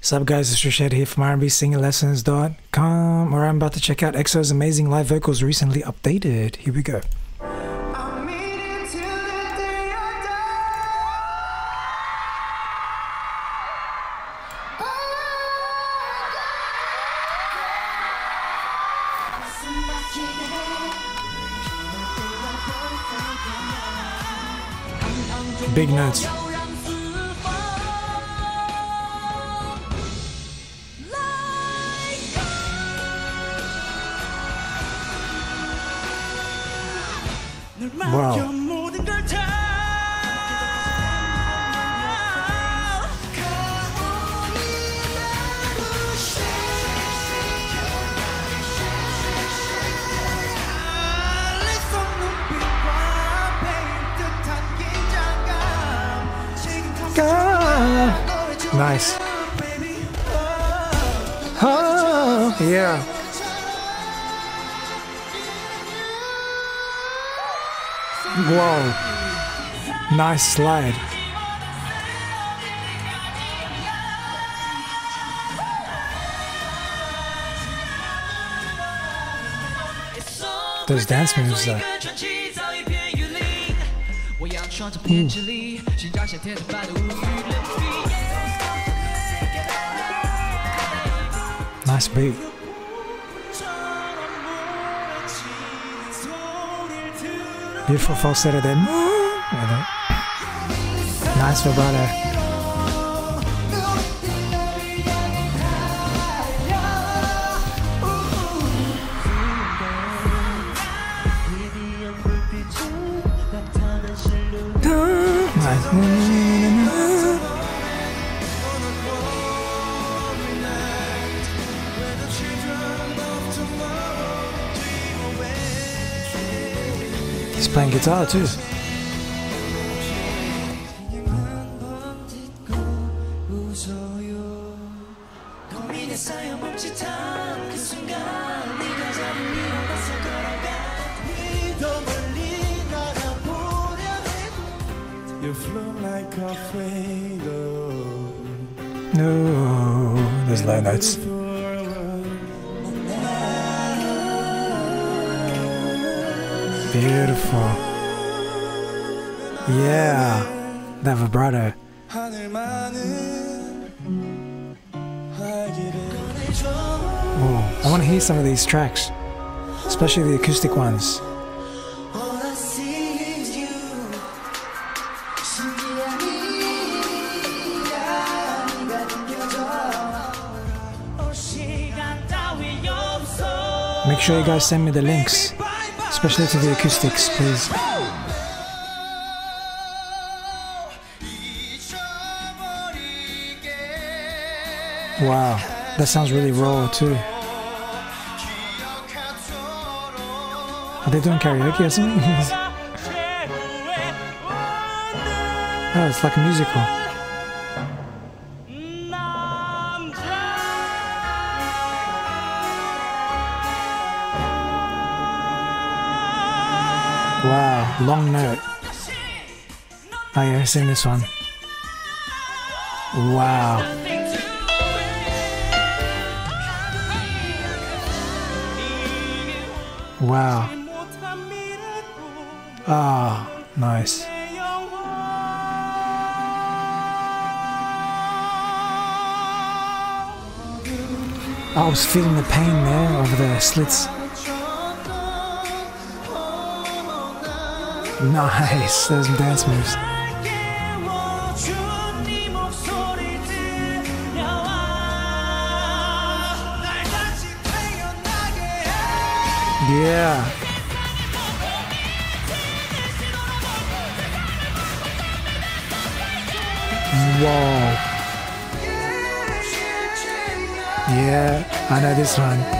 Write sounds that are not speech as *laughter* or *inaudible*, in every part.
What's up guys, it's Rached here from RnBSingingLessons.com where I'm about to check out EXO's amazing live vocals recently updated. Here we go. Big notes. Wow. Nice. Oh, yeah. Whoa. Nice slide. Those dance moves though. Nice beat. Beautiful falsetto then. Nice vibrato. Nice. He's playing guitar too. You flow like a fatal. No, there's low notes. Beautiful. Yeah, that vibrato. Oh, I want to hear some of these tracks, especially the acoustic ones. Make sure you guys send me the links, especially to the acoustics, please. Wow, that sounds really raw too. Are they doing karaoke or something? *laughs* oh, it's like a musical. Long note. Oh yeah, I've seen this one. Wow. Wow. Ah, nice. I was feeling the pain there over the slits. Nice, those dance moves. Yeah. Whoa. Yeah, I know this one.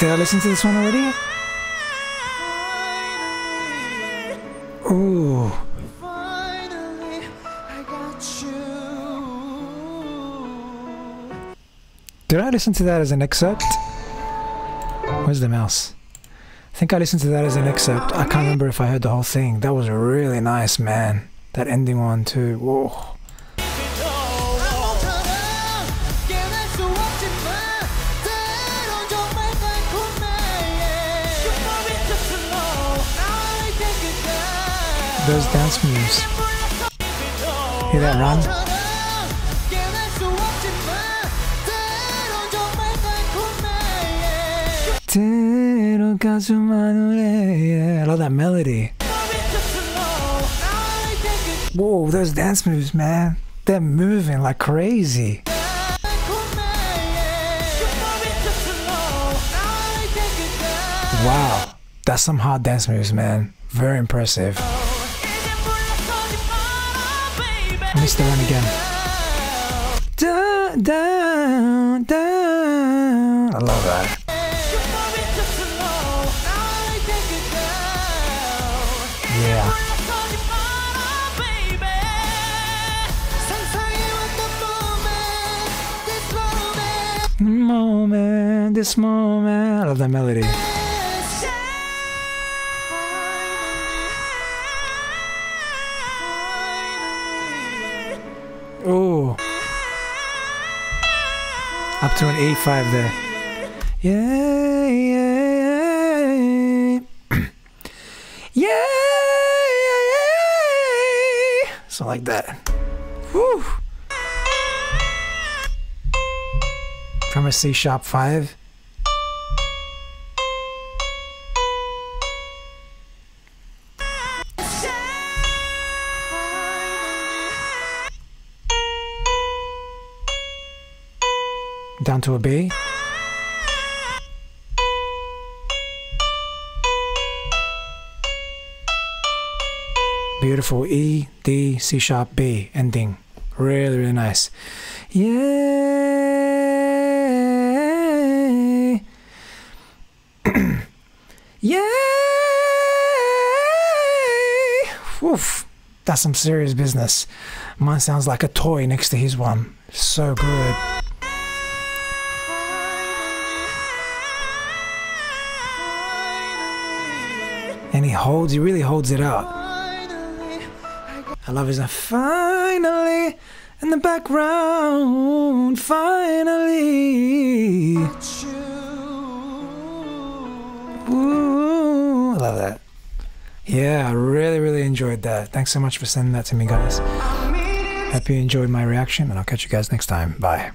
Did I listen to this one already? Ooh. Did I listen to that as an excerpt? Where's the mouse? I think I listened to that as an excerpt. I can't remember if I heard the whole thing. That was a really nice, man. That ending one too. Whoa. Those dance moves. Hear that run? I love that melody. Whoa, those dance moves, man. They're moving like crazy. Wow, that's some hard dance moves, man. Very impressive. Missed the run again. Down, down, down. I love that. Yeah. Moment, this moment. I love that melody. Oh. Up to an A5 there. Yeah, yeah, yeah. *clears throat* yeah, yeah, yeah. So like that. Whew. From a C sharp 5. Down to a B. Beautiful E, D, C sharp, B ending. Really, really nice. Yeah. *clears throat* yeah. Woof. That's some serious business. Mine sounds like a toy next to his one. So good. And he holds, he really holds it out. I love his uh, finally in the background, finally. Ooh, I love that. Yeah, I really, really enjoyed that. Thanks so much for sending that to me, guys. Hope you enjoyed my reaction, and I'll catch you guys next time. Bye.